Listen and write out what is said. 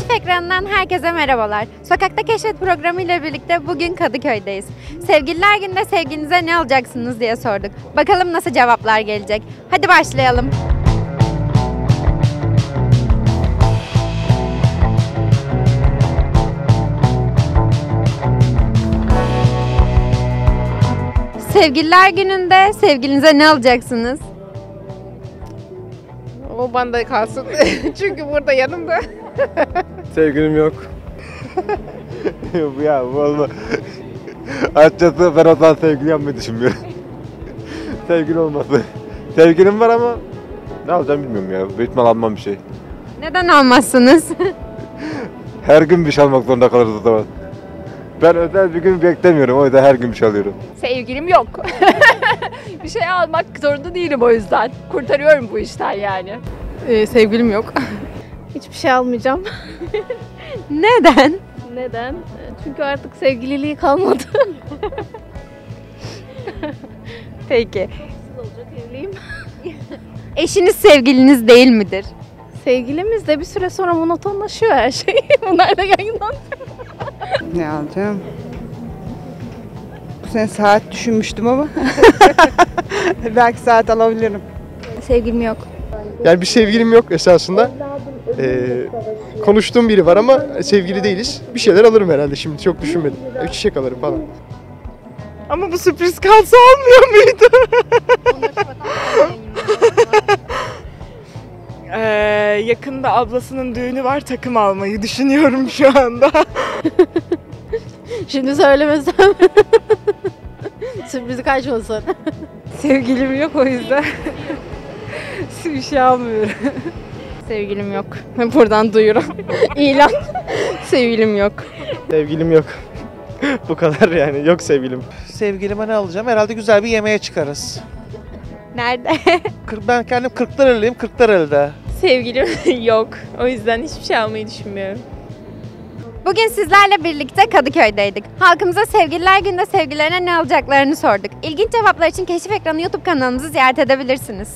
ekranından herkese merhabalar. Sokakta Keşfet programı ile birlikte bugün Kadıköy'deyiz. Sevgililer günde sevginize ne alacaksınız diye sorduk. Bakalım nasıl cevaplar gelecek. Hadi başlayalım. Sevgililer gününde sevgilinize ne alacaksınız? O banda kalsın. Çünkü burada yanımda. Sevgilim yok. Yok ya bu olma. Açıkçası ben o zaman sevgili yapmayı düşünmüyorum. Sevgili olması. Sevgilim var ama ne alacağım bilmiyorum ya. Büyük ihtimal almam bir şey. Neden almazsınız? Her gün bir şey almak zorunda kalırız o zaman. Ben özel bir gün beklemiyorum o yüzden her gün bir şey alıyorum. Sevgilim yok. bir şey almak zorunda değilim o yüzden. Kurtarıyorum bu işten yani. Ee, sevgilim yok. Hiçbir şey almayacağım. Neden? Neden? Çünkü artık sevgililiği kalmadı. Peki. olacak evliyim. Eşiniz sevgiliniz değil midir? Sevgilimiz de bir süre sonra monotonlaşıyor her şey. Bunlar da yayından. Ne alacağım? Bu sene saat düşünmüştüm ama. Belki saat alabilirim. Sevgilim yok. Yani bir sevgilim yok esasında. Ee, konuştuğum biri var ama sevgili değiliz. Bir şeyler alırım herhalde şimdi çok düşünmedim. Bir çiçek alırım falan. Ama bu sürpriz kalsa olmuyor muydu? Ee, yakında ablasının düğünü var takım almayı düşünüyorum şu anda. Şimdi söylemesem. Sürprizi kaçmasın. Sevgilim yok o yüzden. bir şey almıyorum. Sevgilim yok. Buradan duyurum. İlan. Sevgilim yok. Sevgilim yok. bu kadar yani yok sevgilim. Sevgilime ne alacağım? Herhalde güzel bir yemeğe çıkarız. Nerede? Ben kendim Kırklareli'yim, Kırklareli'de. Sevgilim yok. O yüzden hiçbir şey almayı düşünmüyorum. Bugün sizlerle birlikte Kadıköy'deydik. Halkımıza Sevgililer Günü'nde sevgililerine ne alacaklarını sorduk. İlginç cevaplar için Keşif Ekranı YouTube kanalımızı ziyaret edebilirsiniz.